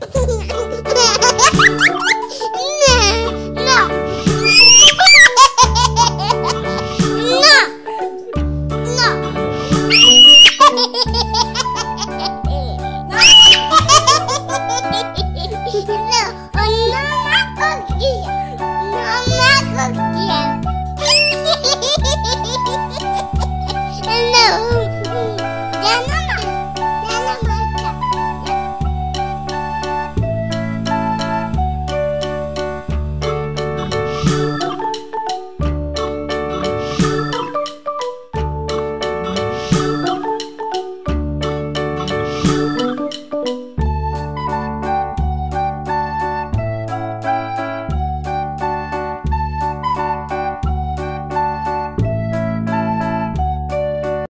Ha